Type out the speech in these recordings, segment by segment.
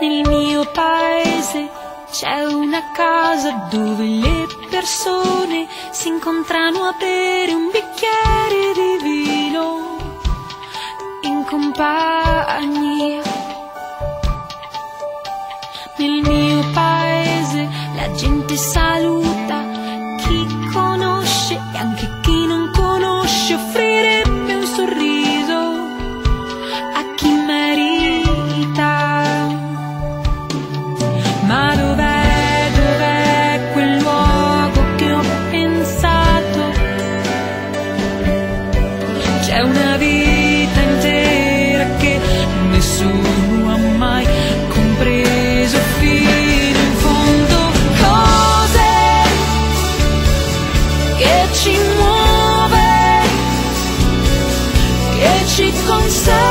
Nel mio paese c'è una casa dove le persone si incontrano a bere un bicchiere di vino in compagnia. Nel mio paese la gente saluta C'è una vita intera che nessuno ha mai compreso fino in fondo. Cose che ci muove, che ci consente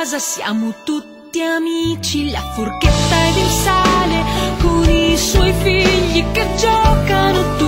casa siamo tutti amici, la forchetta ed il sale con i suoi figli che giocano tutti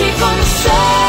te consolo.